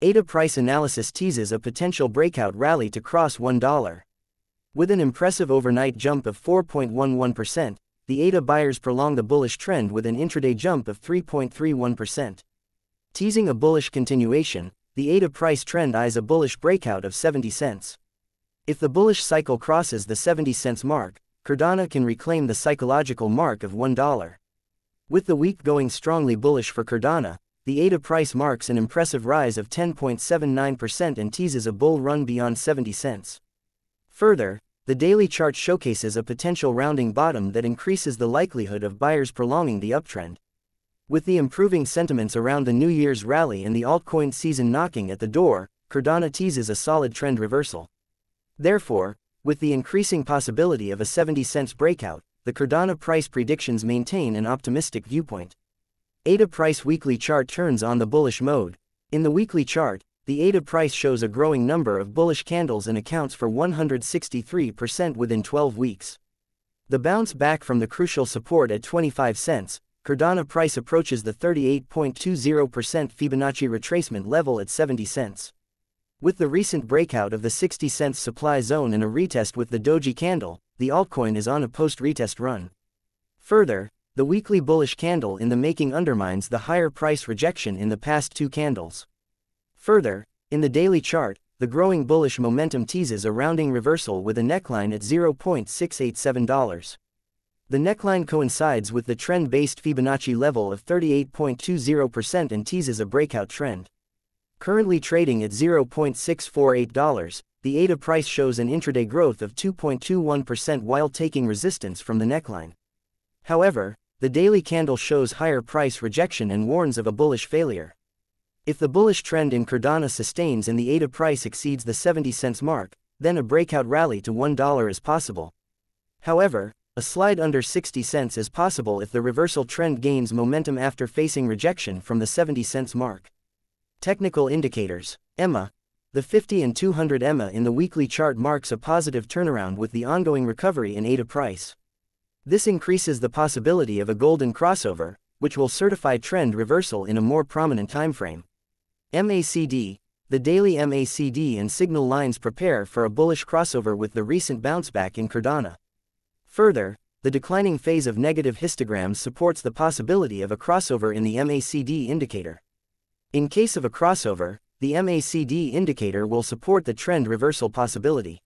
ADA price analysis teases a potential breakout rally to cross $1. With an impressive overnight jump of 4.11%, the ADA buyers prolong the bullish trend with an intraday jump of 3.31%. Teasing a bullish continuation, the ADA price trend eyes a bullish breakout of 70 cents. If the bullish cycle crosses the 70 cents mark, Cardano can reclaim the psychological mark of $1. With the week going strongly bullish for Cardano, the ADA price marks an impressive rise of 10.79% and teases a bull run beyond 70 cents. Further, the daily chart showcases a potential rounding bottom that increases the likelihood of buyers prolonging the uptrend. With the improving sentiments around the New Year's rally and the altcoin season knocking at the door, Cardano teases a solid trend reversal. Therefore, with the increasing possibility of a 70 cents breakout, the Cardano price predictions maintain an optimistic viewpoint. ADA price weekly chart turns on the bullish mode. In the weekly chart, the ADA price shows a growing number of bullish candles and accounts for 163% within 12 weeks. The bounce back from the crucial support at 25 cents, Cardano price approaches the 38.20% Fibonacci retracement level at 70 cents. With the recent breakout of the 60 cents supply zone and a retest with the doji candle, the altcoin is on a post-retest run. Further, the weekly bullish candle in the making undermines the higher price rejection in the past two candles. Further, in the daily chart, the growing bullish momentum teases a rounding reversal with a neckline at $0.687. The neckline coincides with the trend-based Fibonacci level of 38.20% and teases a breakout trend. Currently trading at $0.648, the ADA price shows an intraday growth of 2.21% while taking resistance from the neckline. However, the daily candle shows higher price rejection and warns of a bullish failure. If the bullish trend in Cardano sustains and the ADA price exceeds the 70 cents mark, then a breakout rally to $1 is possible. However, a slide under 60 cents is possible if the reversal trend gains momentum after facing rejection from the 70 cents mark. Technical indicators EMA. The 50 and 200 EMA in the weekly chart marks a positive turnaround with the ongoing recovery in ADA price. This increases the possibility of a golden crossover, which will certify trend reversal in a more prominent timeframe. MACD, the daily MACD and signal lines prepare for a bullish crossover with the recent bounce back in Cardano. Further, the declining phase of negative histograms supports the possibility of a crossover in the MACD indicator. In case of a crossover, the MACD indicator will support the trend reversal possibility.